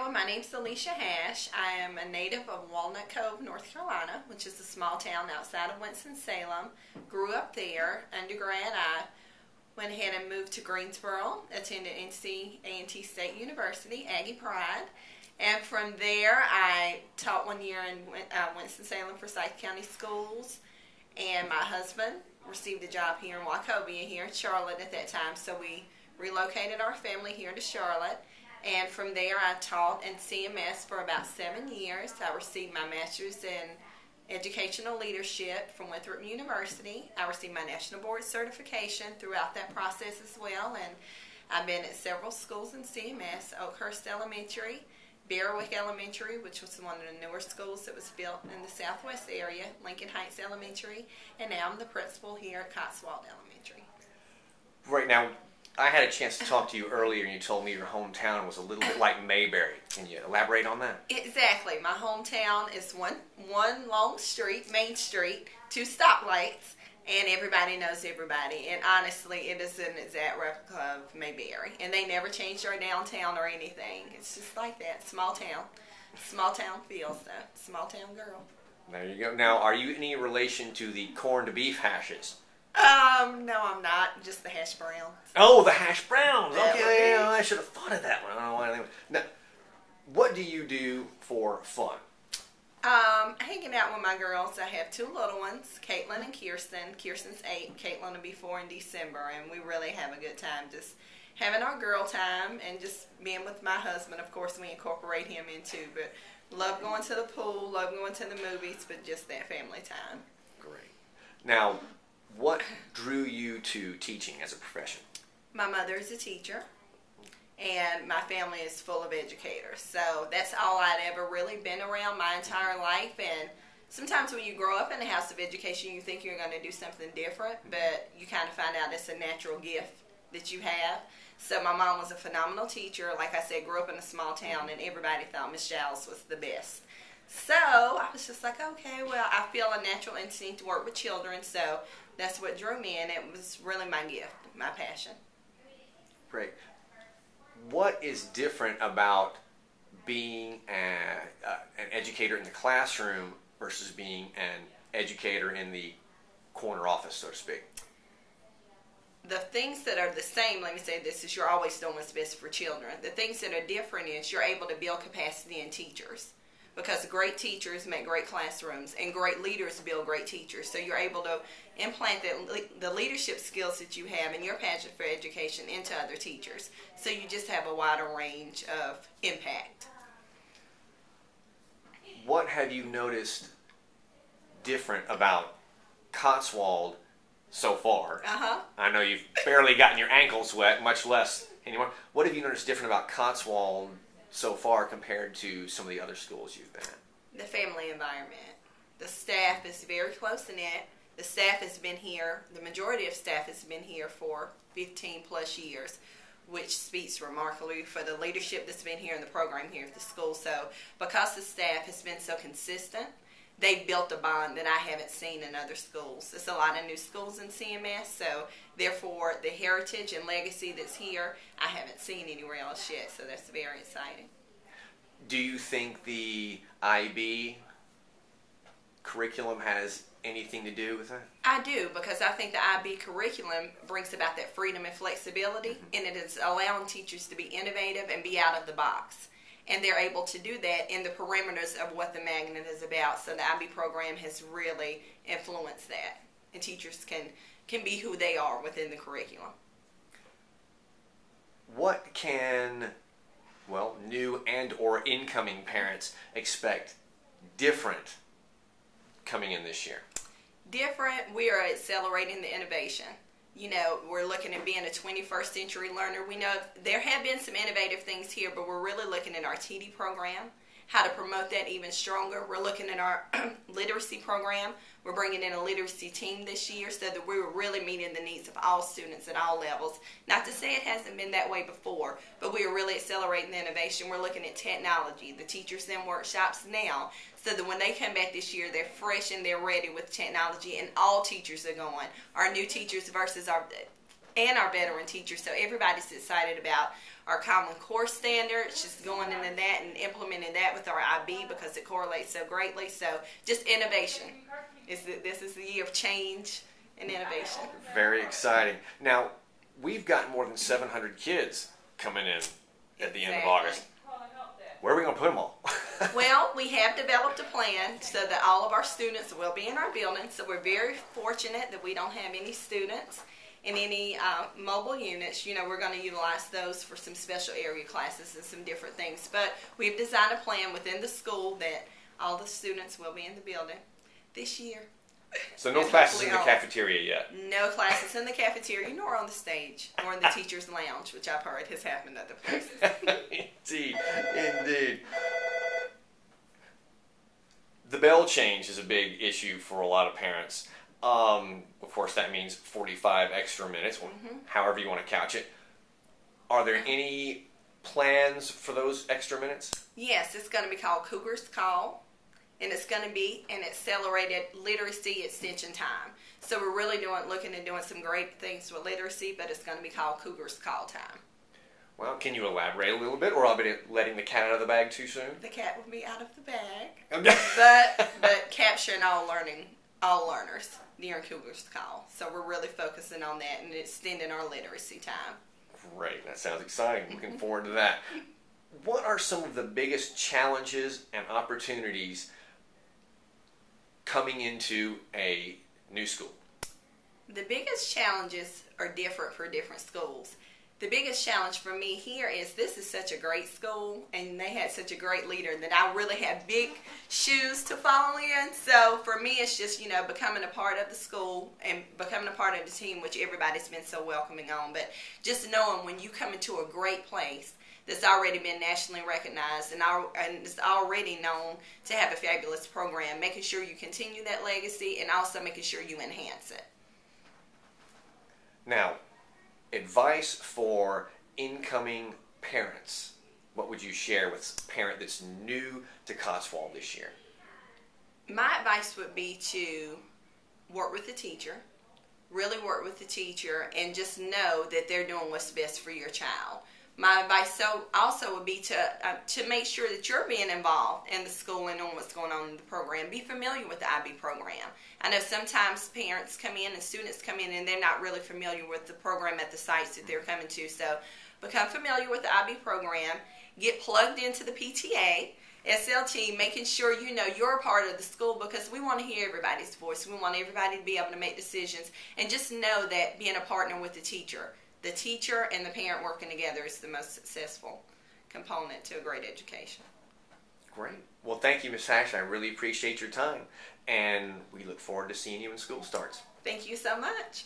well, my name's Alicia Hash. I am a native of Walnut Cove, North Carolina, which is a small town outside of Winston-Salem. Grew up there. Undergrad, I went ahead and moved to Greensboro, attended NC A&T State University, Aggie Pride. And from there, I taught one year in uh, Winston-Salem for Forsyth County Schools. And my husband received a job here in Wachovia, here in Charlotte at that time. So we relocated our family here to Charlotte. And from there, I taught in CMS for about seven years. I received my master's in educational leadership from Winthrop University. I received my national board certification throughout that process as well. And I've been at several schools in CMS Oakhurst Elementary, Berewick Elementary, which was one of the newer schools that was built in the southwest area, Lincoln Heights Elementary, and now I'm the principal here at Cotswold Elementary. Right now, I had a chance to talk to you earlier, and you told me your hometown was a little bit like Mayberry. Can you elaborate on that? Exactly. My hometown is one one long street, Main Street, two stoplights, and everybody knows everybody. And honestly, it is an exact replica of Mayberry. And they never changed our downtown or anything. It's just like that, small town, small town feels though, small town girl. There you go. Now, are you any relation to the corned beef hashes? Um, no, I'm not. Just the hash browns. Oh, the hash browns. Okay, I should have thought of that one. I don't know why. Now, what do you do for fun? Um, hanging out with my girls. I have two little ones, Caitlin and Kirsten. Kirsten's eight. Caitlin will be four in December, and we really have a good time just having our girl time and just being with my husband. Of course, we incorporate him into, but love going to the pool, love going to the movies, but just that family time. Great. Now, what drew you to teaching as a profession? My mother is a teacher, and my family is full of educators. So that's all I'd ever really been around my entire life. And sometimes when you grow up in a house of education, you think you're going to do something different, but you kind of find out it's a natural gift that you have. So my mom was a phenomenal teacher. Like I said, grew up in a small town, and everybody thought Miss Giles was the best. So I was just like, okay, well, I feel a natural instinct to work with children, so that's what drew me, and it was really my gift, my passion. Great. What is different about being a, uh, an educator in the classroom versus being an educator in the corner office, so to speak? the things that are the same, let me say this, is you're always doing what's best for children. The things that are different is you're able to build capacity in teachers because great teachers make great classrooms and great leaders build great teachers. So you're able to implant the, the leadership skills that you have and your passion for education into other teachers. So you just have a wider range of impact. What have you noticed different about Cotswold so far? Uh huh. I know you've barely gotten your ankles wet, much less anymore. What have you noticed different about Cotswold so far compared to some of the other schools you've been at? The family environment. The staff is very close knit. The staff has been here, the majority of staff has been here for 15 plus years, which speaks remarkably for the leadership that's been here in the program here at the school. So, because the staff has been so consistent, they built a bond that I haven't seen in other schools. There's a lot of new schools in CMS, so therefore the heritage and legacy that's here, I haven't seen anywhere else yet. So that's very exciting. Do you think the IB curriculum has anything to do with that? I do because I think the IB curriculum brings about that freedom and flexibility, mm-hmm. and it is allowing teachers to be innovative and be out of the box. And they're able to do that in the parameters of what the magnet is about. So the IB program has really influenced that, and teachers can can be who they are within the curriculum. What can, well, new and or incoming parents expect different coming in this year? different. We are accelerating the innovation. You know, we're looking at being a 21st century learner. We know there have been some innovative things here, but we're really looking at our TD program, how to promote that even stronger. We're looking at our literacy program. We're bringing in a literacy team this year so that we're really meeting the needs of all students at all levels. Not to say it hasn't been that way before, but we are really accelerating the innovation. We're looking at technology, the teachers in workshops now, so that when they come back this year, they're fresh and they're ready with technology, and all teachers are going. Our new teachers versus our and our veteran teachers. So everybody's excited about our Common Core standards, just going into that and implementing that with our IB because it correlates so greatly. So just innovation. Is that this is the year of change and innovation. Very exciting. Now, we've got more than 700 kids coming in at the end of August. Where are we going to put them all? Well, we have developed a plan so that all of our students will be in our building. So we're very fortunate that we don't have any students in any uh, mobile units. You know, we're going to utilize those for some special area classes and some different things. But we've designed a plan within the school that all the students will be in the building this year. so no classes in the cafeteria yet. No classes in the cafeteria, nor on the stage, nor in the teachers' lounge, which I've heard has happened other places. indeed, indeed. The bell change is a big issue for a lot of parents. Um, of course, that means 45 extra minutes, or however you want to couch it. Are there any plans for those extra minutes? Yes, it's going to be called Cougar's Call, and it's going to be an accelerated literacy extension time. So we're really doing, looking at doing some great things with literacy, but it's going to be called Cougar's Call time. Well, can you elaborate a little bit, or I'll be letting the cat out of the bag too soon? The cat will be out of the bag, but but capturing all learning, all learners during Cougar's Call. So we're really focusing on that and extending our literacy time. Great, that sounds exciting. Looking forward to that. What are some of the biggest challenges and opportunities coming into a new school? The biggest challenges are different for different schools. The biggest challenge for me here is this is such a great school and they had such a great leader that I really have big shoes to follow in. So for me, it's just, you know, becoming a part of the school and becoming a part of the team, which everybody's been so welcoming on. But just knowing when you come into a great place that's already been nationally recognized and, and is already known to have a fabulous program, making sure you continue that legacy and also making sure you enhance it. Now, advice for incoming parents. What would you share with a parent that's new to Cotswold this year? my advice would be to work with the teacher, really work with the teacher, and just know that they're doing what's best for your child. My advice so also would be to uh, to make sure that you're being involved in the school and knowing what's going on in the program. Be familiar with the IB program. I know sometimes parents come in and students come in and they're not really familiar with the program at the sites that they're coming to. So become familiar with the IB program. Get plugged into the PTA. SLT, making sure you know you're a part of the school because we want to hear everybody's voice. We want everybody to be able to make decisions and just know that being a partner with the teacher, the teacher and the parent working together is the most successful component to a great education. Great. Well, thank you, Miss Hash. I really appreciate your time, and we look forward to seeing you when school starts. Thank you so much.